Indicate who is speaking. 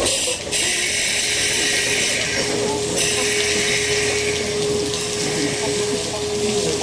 Speaker 1: Shh.